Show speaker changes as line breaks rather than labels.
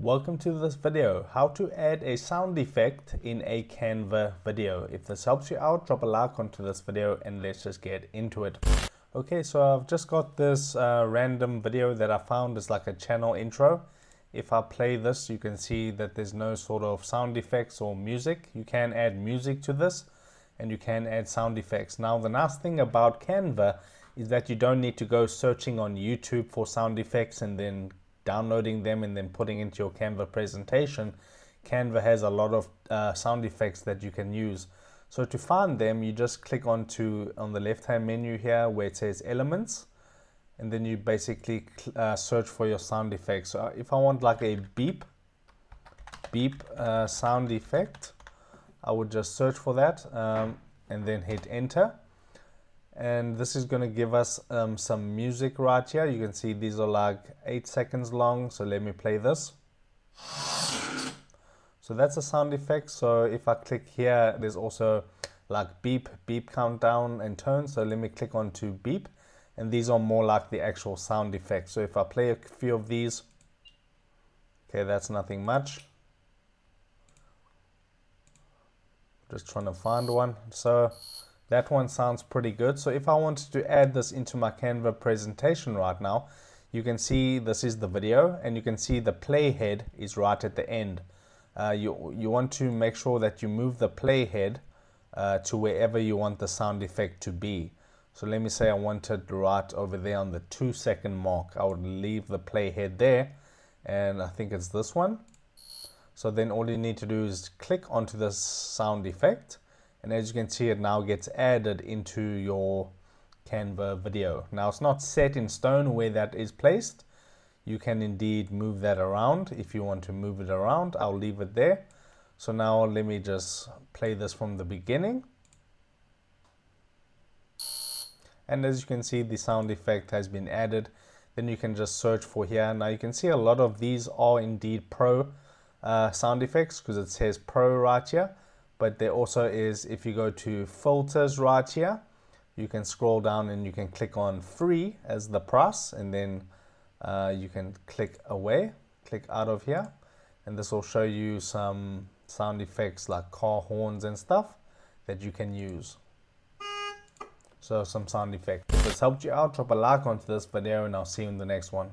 Welcome to this video, how to add a sound effect in a Canva video. If this helps you out, drop a like onto this video and let's just get into it. Okay, so I've just got this uh, random video that I found as like a channel intro. If I play this, you can see that there's no sort of sound effects or music. You can add music to this and you can add sound effects. Now, the nice thing about Canva is that you don't need to go searching on YouTube for sound effects and then downloading them and then putting into your Canva presentation, Canva has a lot of uh, sound effects that you can use. So to find them, you just click onto on the left-hand menu here where it says Elements, and then you basically uh, search for your sound effects. So if I want like a beep, beep uh, sound effect, I would just search for that um, and then hit Enter and this is going to give us um, some music right here. You can see these are like eight seconds long so let me play this. So that's a sound effect. So if I click here there's also like beep beep countdown and tone so let me click on to beep. And these are more like the actual sound effects. So if I play a few of these okay that's nothing much. Just trying to find one. So that one sounds pretty good. So if I wanted to add this into my Canva presentation right now, you can see this is the video and you can see the playhead is right at the end. Uh, you, you want to make sure that you move the playhead uh, to wherever you want the sound effect to be. So let me say I wanted it right over there on the two second mark. I would leave the playhead there and I think it's this one. So then all you need to do is click onto this sound effect and as you can see it now gets added into your Canva video. Now it's not set in stone where that is placed. You can indeed move that around if you want to move it around. I'll leave it there. So now let me just play this from the beginning. And as you can see the sound effect has been added. Then you can just search for here. Now you can see a lot of these are indeed pro uh, sound effects because it says pro right here but there also is if you go to filters right here you can scroll down and you can click on free as the price and then uh, you can click away click out of here. And this will show you some sound effects like car horns and stuff that you can use. So some sound effects. If this helped you out drop a like onto this video and I'll see you in the next one